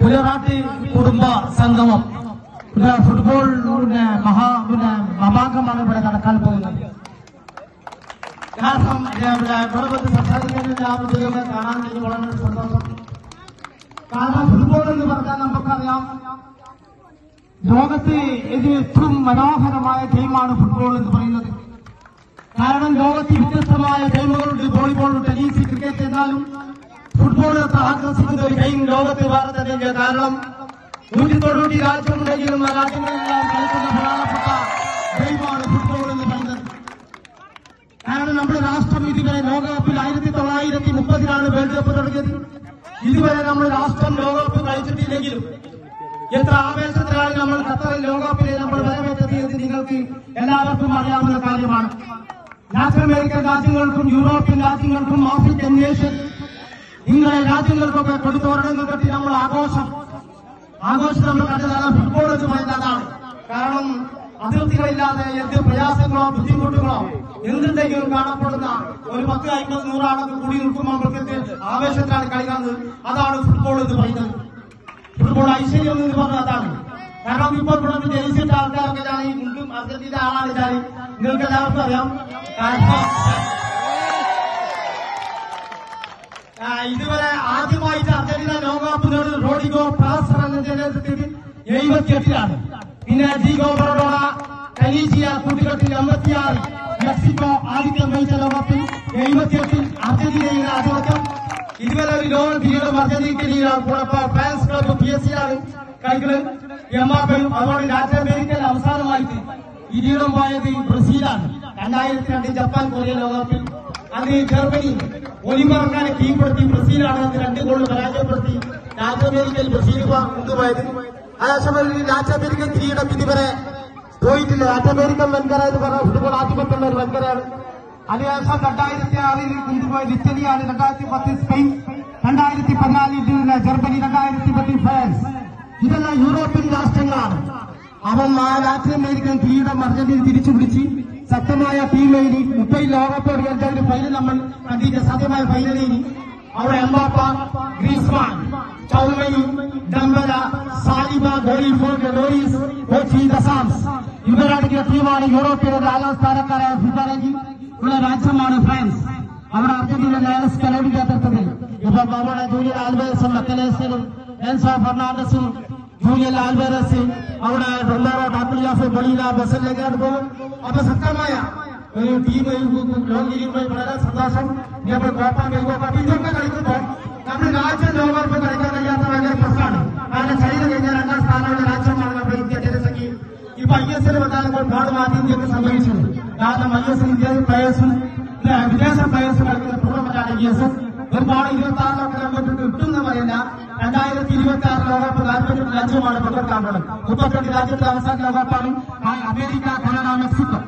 പുലറാട്ടി കുടുംബ സംഗമം. പിന്നെ ഫുട്ബോൾ പിന്നെ മഹാ പിന്നെ മമാകമാണ് ഇവിടെ നടക്കാൻ പോകുന്നത്. കാരണം ഫുട്ബോൾ എന്ന് പറഞ്ഞാൽ നമുക്കറിയാം ലോകത്ത് ഇത് ഏറ്റവും മനോഹരമായ ഗെയിമാണ് ഫുട്ബോൾ എന്ന് പറയുന്നത്. കാരണം ലോകത്ത് വ്യത്യസ്തമായ ഗെയിമുകളുണ്ട് വോളിബോൾ ടെന്നീസ് ക്രിക്കറ്റ് എന്നാലും അത്ര ആകർഷിക്കുന്ന ഒരു ഗെയിം ലോകത്ത് വേറെ കാരണം നൂറ്റി തൊണ്ണൂറ്റി രാജ്യമുണ്ടെങ്കിലും ആ രാജ്യങ്ങളെല്ലാം കളിക്കുന്ന പ്രധാനപ്പെട്ട ഗെയിമാണ് ഫുട്ബോൾ എന്ന് പറയുന്നത്. കാരണം നമ്മുടെ രാഷ്ട്രം ഇതുവരെ ലോകകപ്പിൽ ആയിരത്തി തൊള്ളായിരത്തി മുപ്പതിലാണ് വേൾഡ് കപ്പ് തുടങ്ങിയത്. ഇതുവരെ നമ്മൾ രാഷ്ട്രം ലോകകപ്പ് കളിച്ചിട്ടില്ലെങ്കിലും എത്ര ആവേശത്തിലാണ് നമ്മൾ ഖത്തറിൽ ലോകകപ്പിലെ നമ്മൾ വരവേറ്റത് നിങ്ങൾക്ക് എല്ലാവർക്കും അറിയാവുന്ന കാര്യമാണ്. ലാറ്റിൻ അമേരിക്കൻ രാജ്യങ്ങൾക്കും യൂറോപ്യൻ രാജ്യങ്ങൾക്കും ആഫ്രിക്കൻ നേഷൻ ഇങ്ങനെ രാജ്യങ്ങൾക്കൊക്കെ കൊടുത്തോരണങ്ങൾ കിട്ടി നമ്മൾ ആഘോഷം. ആഘോഷം നമ്മൾ കണ്ടതാണ്. ഫുട്ബോൾ എന്ന് പറയുന്നത് അതാണ്. കാരണം അതിർത്തികളില്ലാതെ എന്ത് പ്രയാസങ്ങളോ ബുദ്ധിമുട്ടുകളോ എന്തുണ്ടെങ്കിലും കാണപ്പെടുന്ന ഒരു പത്ത് അമ്പത് നൂറാളൊക്കെ കൂടി നിൽക്കുമ്പോൾ നമ്മൾക്ക് ആവേശത്തിലാണ് കളിക്കുന്നത് അതാണ് ഫുട്ബോൾ എന്ന് പറയുന്നത്. ഫുട്ബോൾ ഐശ്വര്യം എന്ന് പറഞ്ഞത് അതാണ്. കാരണം ഇപ്പോൾ ഇവിടെ ജയിച്ചിട്ട ആൾക്കാരൊക്കെ ഞാൻ ഈ മുണ്ടും അർജന്റീന ആളാണ് ഞാൻ നിങ്ങൾക്ക് എല്ലാവർക്കും അറിയാം. കാരണം ഇതുവരെ ആദ്യമായിട്ട് അർജന്റീന ലോകകപ്പ് നേടുന്ന റോഡിഗോ പ്ലാസർ എന്ന ജനത്തിൽ എഴുപത്തിയെട്ടിലാണ്. പിന്നെ ഡിഗോ ബറഡോണ കലീസിയ കൂട്ടുകെട്ടിൽ എൺപത്തിയാറ് മെക്സിക്കോ ആദ്യം വഹിച്ച ലോകകപ്പിൽ എഴുപത്തിയെട്ടിൽ അർജന്റീനയുടെ ആധിപത്യം. ഇതുവരെ ഒരു ലോൺ കിരീടം അർജന്റീനയിലാണ് കൂടെ fans club P S C ആണ് കളിക്കുന്നത് എംബാപ്പയും അതോടെ ലാറ്റിൻ അമേരിക്കയിൽ അവസാനമായിട്ട് കിരീടം പോയത് ബ്രസീലാണ്. രണ്ടായിരത്തി രണ്ട് ജപ്പാൻ കൊറിയ ലോകകപ്പിൽ അന്ന് ജർമ്മനി ഒലിമറക്കാനെ കീഴ്പ്പെടുത്തി ബ്രസീലാണ് അന്ന് രണ്ട് ഗോൾ പരാജയപ്പെടുത്തി. ലാറ്റിൻ അമേരിക്കയിൽ ബ്രസീൽ കൊണ്ടുപോയത്. അതേസമയം ലാറ്റിൻ അമേരിക്കൻ കിരീടം ഇതുവരെ പോയിട്ടില്ല. ലാറ്റിൻ അമേരിക്കൻ വൻകര എന്ന് പറഞ്ഞ ഫുട്ബോൾ ആധിപത്യമുള്ള ഒരു വൻകരയാണ്. അതിനുശേഷം രണ്ടായിരത്തി ആറിൽ കൊണ്ടുപോയത് ഇറ്റലിയാണ്. രണ്ടായിരത്തി പത്തിൽ സ്പെയിൻ രണ്ടായിരത്തി പതിനാലിൽ ജർമ്മനി രണ്ടായിരത്തി പത്തിൽ ഫ്രാൻസ്. ഇതെല്ലാം യൂറോപ്യൻ രാഷ്ട്രങ്ങളാണ്. അവൻ ആ ലാറ്റിൻ അമേരിക്കൻ കിരീടം അർജന്റീന തിരിച്ചു പിടിച്ച് ശക്തമായ ടീമിൽ മുംബൈ ലോകകപ്പ് ഒരു ഫൈനൽ നമ്മൾ കണ്ടിട്ട് സാധ്യമായ ഫൈനലിൽ അവിടെ Mbappe Griezmann Chouameni Dembele Saliba ഗോളിഫോർഡ് Lloris കോച്ചി ദസാംസ്. ഇവരടങ്ങിയ ടീമാണ് യൂറോപ്പിലെ നാലാം സ്ഥാനക്കാരായ ഫിഫ ഉള്ള രാജ്യമാണ് ഫ്രാൻസ്. അവിടെ അർജന്റീന ലയനസ് കലോടി നേതൃത്വത്തിൽ ഇപ്പം അവിടെ ജൂലിയർ ആൽവേസും മക്കലേസിനും എൻസോ ഫെർണാണ്ടസും ജൂലിയൻ ആൽവേറസ് അവിടെ റൊമാറോ ഡാപ്പിളിയാഫ് ബൊളീന ബസലിലേക്കാണ് പോകും. അപ്പൊ ശക്തമായ ഒരു ടീം ലോകിയുമായി വളരെ സന്തോഷം. നമ്മൾ കോപ്പ മെൽകോപ്പ ഇതൊക്കെ കളിക്കുമ്പോൾ നമ്മൾ രാജ്യം ലോകകപ്പ് കളിക്കാൻ കഴിയാത്ത ഭയങ്കര പ്രശ്നമാണ്. കാരണം ചൈന കഴിഞ്ഞ രണ്ടാം സ്ഥാനമുള്ള രാജ്യമാണ് നമ്മുടെ ഇന്ത്യ ജനസംഖ്യ ഇപ്പൊ ഐ എസ് എൽ വന്നാലും പാട് മാറ്റി ഇന്ത്യയ്ക്ക് സംഭവിച്ചത് കാരണം ഐ എസ് എൽ ഇന്ത്യ പ്ലേയേഴ്സും വിദേശ പ്ലേയേഴ്സ് കളിക്കുന്ന ടൂർണമെന്റാണ് ഐ എസ് എൽ. ഒരുപാട് ഇരുപത്തി ആറിലൊക്കെ നമുക്ക് കിട്ടുന്ന പറയില്ല രണ്ടായിരത്തി ഇരുപത്തി ആറ് ലോകകപ്പ് നാൽപ്പത്തെട്ട് രാജ്യമാണ് പങ്കെടുക്കാൻ പോകുന്നത് മുപ്പത്തെട്ട് രാജ്യത്തെ അവസാന ലോകകപ്പാണ് ആ അമേരിക്ക കാനഡ മെക്സിക്കോ